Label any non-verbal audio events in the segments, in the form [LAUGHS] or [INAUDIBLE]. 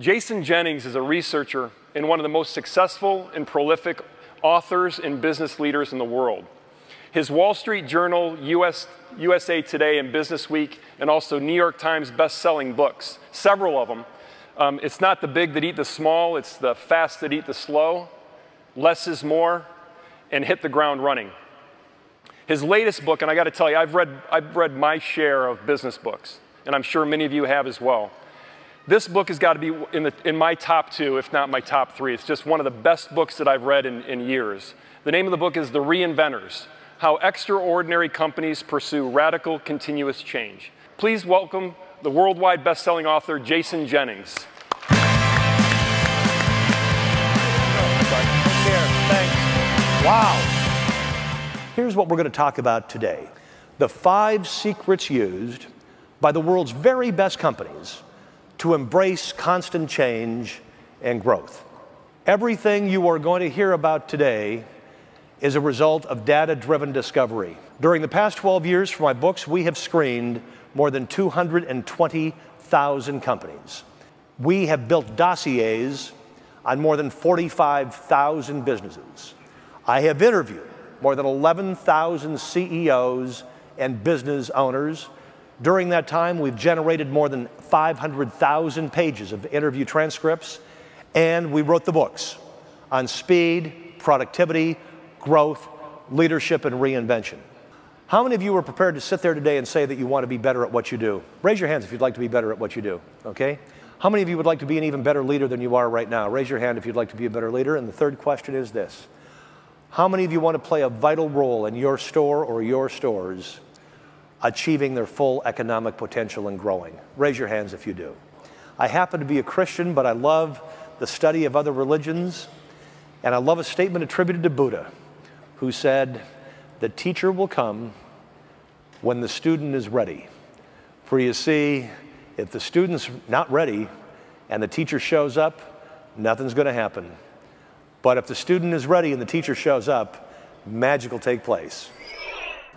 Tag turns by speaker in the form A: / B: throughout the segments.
A: Jason Jennings is a researcher and one of the most successful and prolific authors and business leaders in the world. His Wall Street Journal, US, USA Today, and Business Week, and also New York Times best-selling books, several of them. Um, it's not the big that eat the small, it's the fast that eat the slow. Less is more, and hit the ground running. His latest book, and I got to tell you, I've read, I've read my share of business books, and I'm sure many of you have as well. This book has got to be in, the, in my top two, if not my top three. It's just one of the best books that I've read in, in years. The name of the book is The Reinventors How Extraordinary Companies Pursue Radical Continuous Change. Please welcome the worldwide best-selling author, Jason Jennings.
B: Wow. Here's what we're going to talk about today. The five secrets used by the world's very best companies to embrace constant change and growth. Everything you are going to hear about today is a result of data driven discovery. During the past 12 years, for my books, we have screened more than 220,000 companies. We have built dossiers on more than 45,000 businesses. I have interviewed more than 11,000 CEOs and business owners during that time, we've generated more than 500,000 pages of interview transcripts, and we wrote the books on speed, productivity, growth, leadership, and reinvention. How many of you are prepared to sit there today and say that you want to be better at what you do? Raise your hands if you'd like to be better at what you do, okay? How many of you would like to be an even better leader than you are right now? Raise your hand if you'd like to be a better leader. And the third question is this How many of you want to play a vital role in your store or your stores achieving their full economic potential and growing? Raise your hands if you do. I happen to be a Christian, but I love the study of other religions, and I love a statement attributed to Buddha, who said, The teacher will come when the student is ready. For you see, if the student's not ready and the teacher shows up, nothing's going to happen. But if the student is ready and the teacher shows up, magic will take place.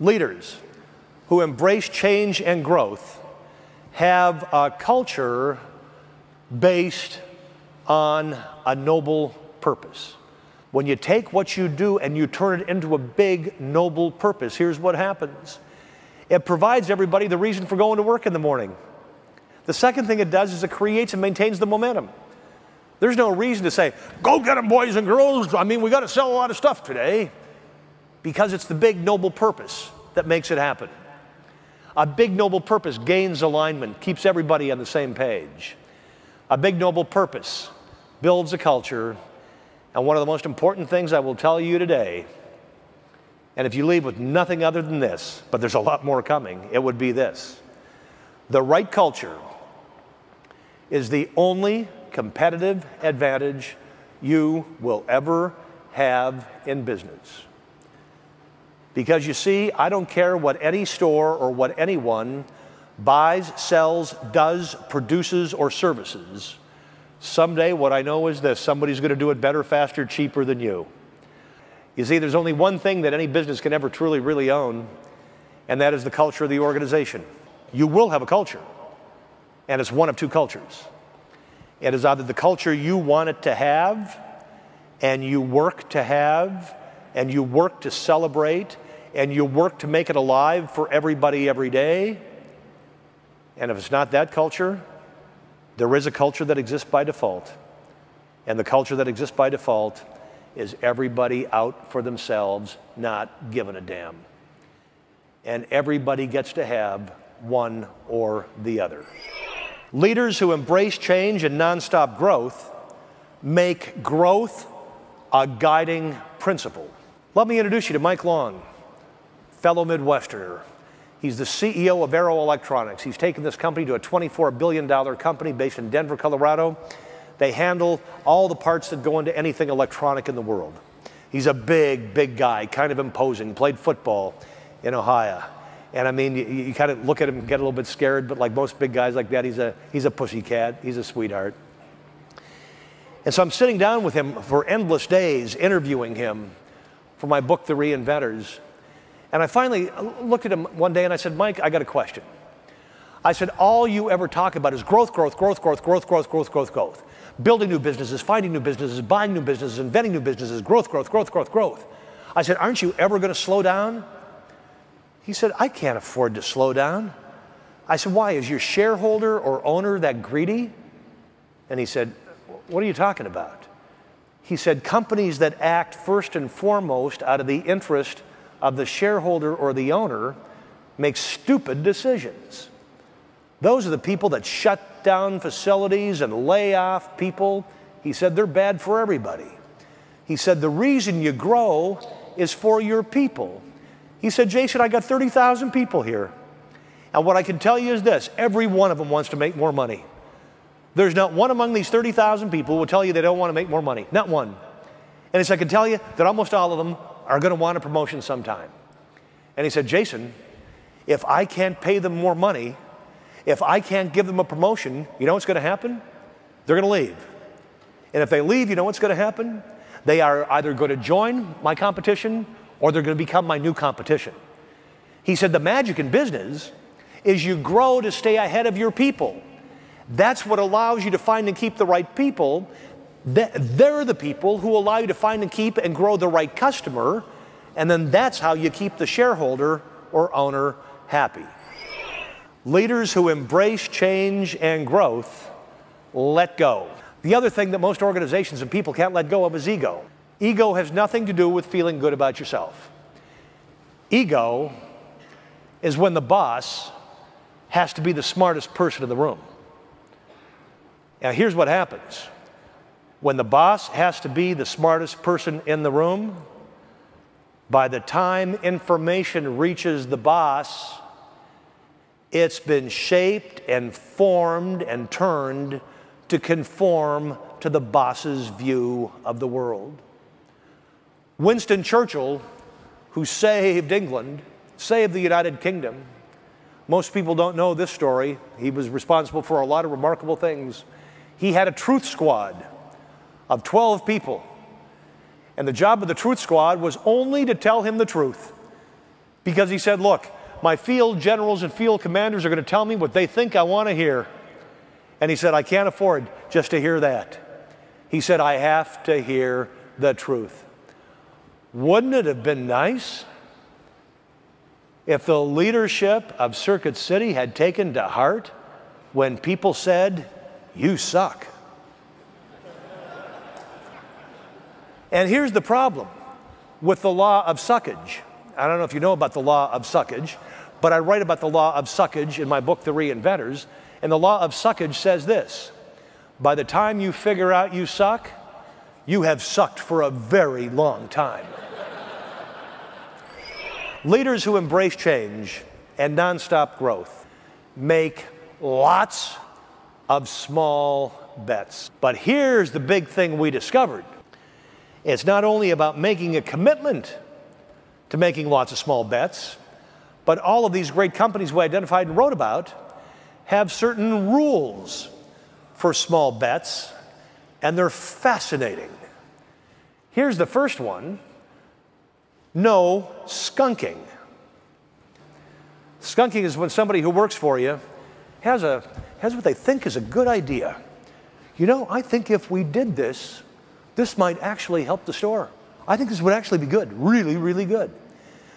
B: Leaders, who embrace change and growth have a culture based on a noble purpose. When you take what you do and you turn it into a big, noble purpose, here's what happens it provides everybody the reason for going to work in the morning. The second thing it does is it creates and maintains the momentum. There's no reason to say, go get them, boys and girls. I mean, we got to sell a lot of stuff today because it's the big, noble purpose that makes it happen. A big noble purpose gains alignment, keeps everybody on the same page. A big noble purpose builds a culture. And one of the most important things I will tell you today, and if you leave with nothing other than this, but there's a lot more coming, it would be this the right culture is the only competitive advantage you will ever have in business. Because you see, I don't care what any store or what anyone buys, sells, does, produces, or services. Someday, what I know is this somebody's going to do it better, faster, cheaper than you. You see, there's only one thing that any business can ever truly, really own, and that is the culture of the organization. You will have a culture, and it's one of two cultures. It is either the culture you want it to have, and you work to have, and you work to celebrate, and you work to make it alive for everybody every day. And if it's not that culture, there is a culture that exists by default. And the culture that exists by default is everybody out for themselves, not giving a damn. And everybody gets to have one or the other. Leaders who embrace change and nonstop growth make growth a guiding principle. Let me introduce you to Mike Long fellow Midwesterner. He's the CEO of Arrow Electronics. He's taken this company to a $24 billion company based in Denver, Colorado. They handle all the parts that go into anything electronic in the world. He's a big, big guy, kind of imposing, played football in Ohio. And I mean, you, you kind of look at him and get a little bit scared, but like most big guys like that, he's a, he's a pussy cat. He's a sweetheart. And so I'm sitting down with him for endless days, interviewing him for my book, The Reinventors. And I finally looked at him one day and I said, Mike, I got a question. I said, all you ever talk about is growth, growth, growth, growth, growth, growth, growth, growth, growth. Building new businesses, finding new businesses, buying new businesses, inventing new businesses, growth, growth, growth, growth, growth. I said, aren't you ever going to slow down? He said, I can't afford to slow down. I said, why? Is your shareholder or owner that greedy? And he said, what are you talking about? He said, companies that act first and foremost out of the interest of the shareholder or the owner make stupid decisions. Those are the people that shut down facilities and lay off people. He said they're bad for everybody. He said the reason you grow is for your people. He said, Jason, I got 30,000 people here. And what I can tell you is this every one of them wants to make more money. There's not one among these 30,000 people who will tell you they don't want to make more money. Not one. And he said, I can tell you that almost all of them are going to want a promotion sometime. And he said, Jason, if I can't pay them more money, if I can't give them a promotion, you know what's going to happen? They're going to leave. And if they leave, you know what's going to happen? They are either going to join my competition or they're going to become my new competition. He said, The magic in business is you grow to stay ahead of your people. That's what allows you to find and keep the right people. They're the people who allow you to find and keep and grow the right customer. And then that's how you keep the shareholder or owner happy. Leaders who embrace change and growth let go. The other thing that most organizations and people can't let go of is ego. Ego has nothing to do with feeling good about yourself. Ego is when the boss has to be the smartest person in the room. Now, here's what happens when the boss has to be the smartest person in the room, by the time information reaches the boss, it's been shaped and formed and turned to conform to the boss's view of the world. Winston Churchill, who saved England, saved the United Kingdom. Most people don't know this story. He was responsible for a lot of remarkable things. He had a truth squad of 12 people. And the job of the truth squad was only to tell him the truth. Because he said, Look, my field generals and field commanders are going to tell me what they think I want to hear. And he said, I can't afford just to hear that. He said, I have to hear the truth. Wouldn't it have been nice if the leadership of Circuit City had taken to heart when people said, You suck? And here's the problem with the law of suckage. I don't know if you know about the law of suckage, but I write about the law of suckage in my book, The Reinventors. And the law of suckage says this by the time you figure out you suck, you have sucked for a very long time. Leaders who embrace change and nonstop growth make lots of small bets. But here's the big thing we discovered it's not only about making a commitment to making lots of small bets, but all of these great companies we identified and wrote about have certain rules for small bets, and they're fascinating. Here's the first one no skunking. Skunking is when somebody who works for you has, a, has what they think is a good idea. You know, I think if we did this, this might actually help the store. I think this would actually be good, really, really good.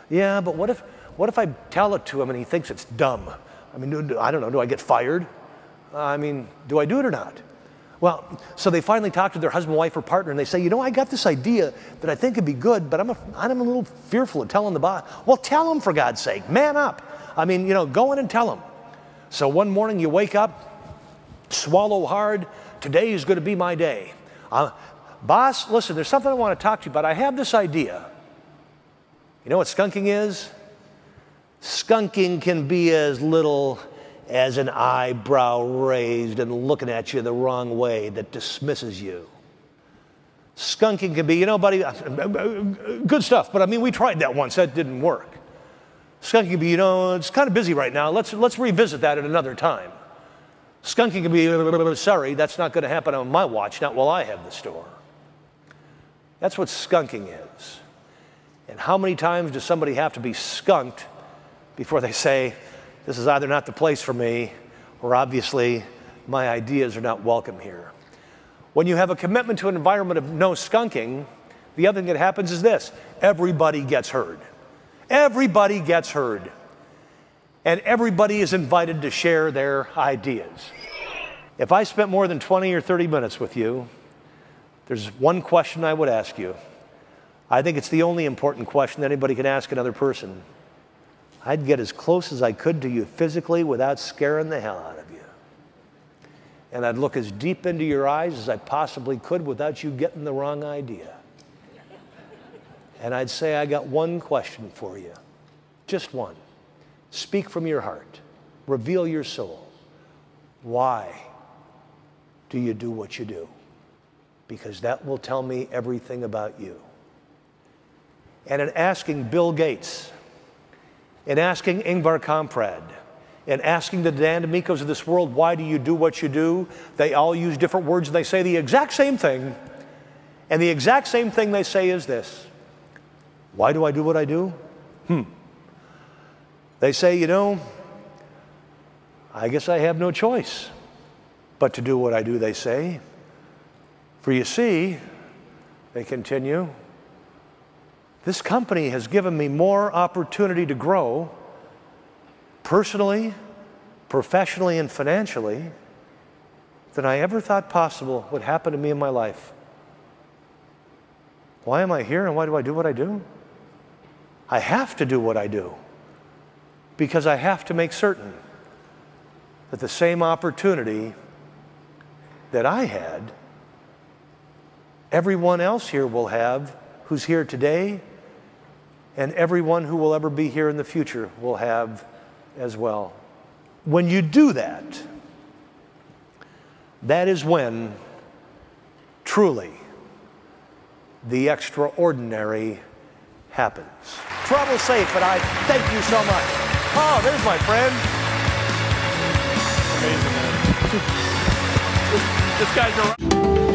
B: Yeah, but what if, what if I tell it to him and he thinks it's dumb? I mean, I don't know, do I get fired? I mean, do I do it or not? Well, so they finally talk to their husband, wife, or partner, and they say, You know, I got this idea that I think would be good, but I'm a, I'm a little fearful of telling the boss. Well, tell him for God's sake, man up. I mean, you know, go in and tell him. So one morning you wake up, swallow hard, today is going to be my day. Uh, boss, listen, there's something I want to talk to you about. I have this idea. You know what skunking is? Skunking can be as little as an eyebrow raised and looking at you the wrong way that dismisses you. Skunking can be, you know, buddy, uh, uh, uh, good stuff, but I mean, we tried that once, that didn't work. Skunking can be, you know, it's kind of busy right now, let's, let's revisit that at another time. Skunking can be, sorry, that's not going to happen on my watch, not while I have the store. That's what skunking is. And how many times does somebody have to be skunked before they say, this is either not the place for me or obviously my ideas are not welcome here. When you have a commitment to an environment of no skunking, the other thing that happens is this everybody gets heard. Everybody gets heard. And everybody is invited to share their ideas. If I spent more than 20 or 30 minutes with you, there's one question I would ask you. I think it's the only important question that anybody can ask another person. I'd get as close as I could to you physically without scaring the hell out of you. And I'd look as deep into your eyes as I possibly could without you getting the wrong idea. And I'd say, I got one question for you, just one. Speak from your heart, reveal your soul. Why do you do what you do? Because that will tell me everything about you. And in asking Bill Gates, in asking Ingvar Kamprad, in asking the Dan DiMiccos of this world, why do you do what you do? They all use different words and they say the exact same thing. And the exact same thing they say is this Why do I do what I do? Hmm. They say, you know, I guess I have no choice but to do what I do, they say. For you see, they continue, this company has given me more opportunity to grow personally, professionally, and financially than I ever thought possible would happen to me in my life. Why am I here and why do I do what I do? I have to do what I do because I have to make certain that the same opportunity that I had, everyone else here will have who's here today, and everyone who will ever be here in the future will have as well. When you do that, that is when truly the extraordinary happens. Travel safe, and I thank you so much. Oh, there's my friend.
A: Amazing, man. this, [LAUGHS] this guy's a.